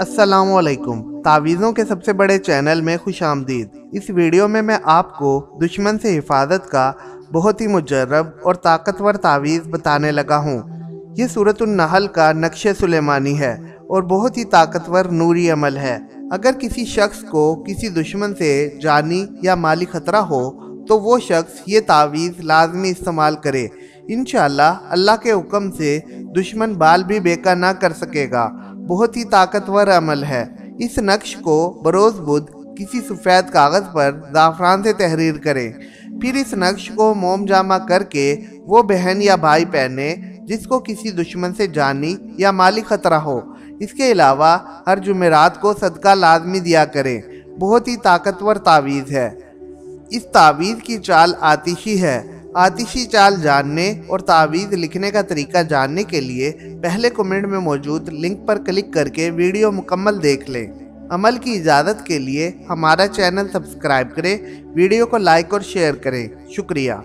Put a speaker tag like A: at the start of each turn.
A: अस्सलाम वालेकुम तावीज़ों के सबसे बड़े चैनल में खुश आमदीद इस वीडियो में मैं आपको दुश्मन से हिफाजत का बहुत ही मुजरब और ताकतवर तावीज़ बताने लगा हूँ। ये सूरतुलनहल का नक्श सुलेमानी है और बहुत ही ताकतवर नूरी अमल है। अगर किसी शख्स को किसी दुश्मन से जानी या माली खतरा हो तो वो शख्स ये तावीज़ लाजमी इस्तेमाल करे। इन अल्लाह के हुक्म से दुश्मन बाल भी बेका ना कर सकेगा। बहुत ही ताकतवर अमल है। इस नक्श को बरोज़ बुध किसी सफ़ेद कागज़ पर ज़ाफ़रान से तहरीर करें। फिर इस नक्श को मोम जामा करके वो बहन या भाई पहने, जिसको किसी दुश्मन से जानी या माली ख़तरा हो। इसके अलावा हर जुमेरात को सदका लाजमी दिया करें। बहुत ही ताकतवर तावीज़ है। इस तावीज़ की चाल आतिशी है। आतिशी चाल जानने और तावीज़ लिखने का तरीका जानने के लिए पहले कमेंट में मौजूद लिंक पर क्लिक करके वीडियो मुकम्मल देख लें। अमल की इजाज़त के लिए हमारा चैनल सब्सक्राइब करें, वीडियो को लाइक और शेयर करें। शुक्रिया।